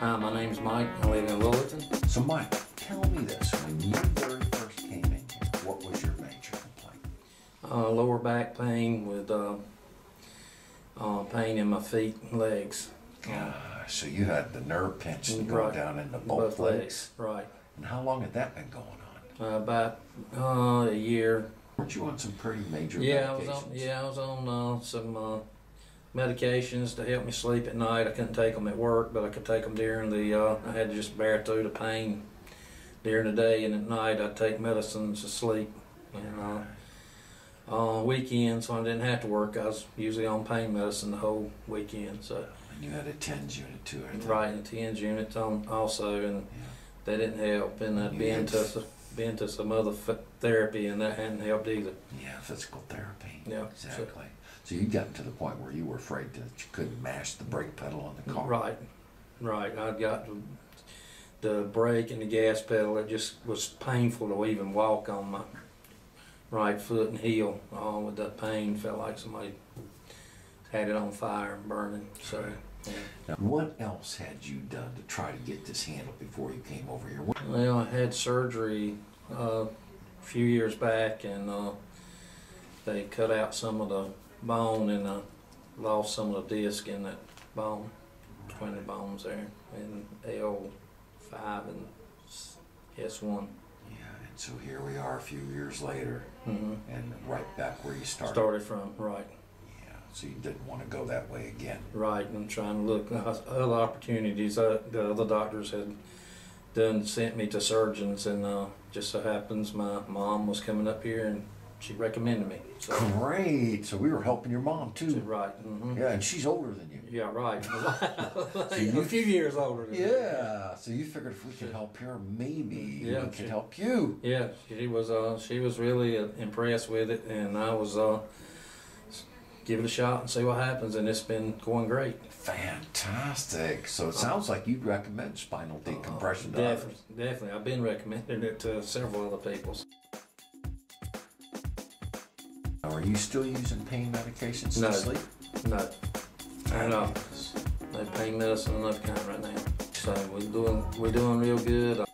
Hi, my name's Mike. I live in Lillington. So Mike, tell me this, when you very first came in here, what was your major complaint? Uh, lower back pain with uh, uh, pain in my feet and legs. Uh, so you had the nerve pinched and going Right. down into both, Both legs. legs, right. And how long had that been going on? Uh, about uh, a year. Weren't you on some pretty major Yeah, I was on. Yeah, I was on uh, some uh, medications to help me sleep at night. I couldn't take them at work, but I could take them during the. Uh, I had to just bear through the pain during the day, and at night I'd take medicines to sleep. And uh, on weekends, when I didn't have to work, I was usually on pain medicine the whole weekend. So And you had a TENS unit too, right, and TENS units on also, and Yeah. they didn't help. And I'd You been had- to s- been to some other f- therapy, and that hadn't helped either. Yeah, physical therapy. Yeah, Exactly. So you gotten to the point where you were afraid that you couldn't mash the brake pedal on the car. Right, right. I got the, the brake and the gas pedal. It just was painful to even walk on my right foot and heel. All with that pain, felt like somebody had it on fire and burning. So. Now, what else had you done to try to get this handled before you came over here? Well, I had surgery uh, a few years back, and uh, they cut out some of the bone, and I lost some of the disc in that bone between the bones there, in L five and S one. Yeah, and so here we are a few years later Mm-hmm. and right back where you started. Started from right, so you didn't want to go that way again. right, and trying to look at other opportunities. Uh, the other doctors had done sent me to surgeons, and uh, just so happens my mom was coming up here, and she recommended me. So, Great. So we were helping your mom so, too. right, hmm Yeah, and she's older than you. yeah, right. you- a few years older. Than me. Yeah. So you figured if we could help her, maybe Yeah, we could she- help you. Yeah, she was. Uh, she was really uh, impressed with it, and I was. Uh, give it a shot and see what happens, and it's been going great. Fantastic. So it sounds like you'd recommend spinal uh, decompression to Definitely, others. definitely. I've been recommending it to several other people. Are you still using pain medications No. to sleep? No, I know. No pain medicine of kind right now. So we're doing we're doing real good.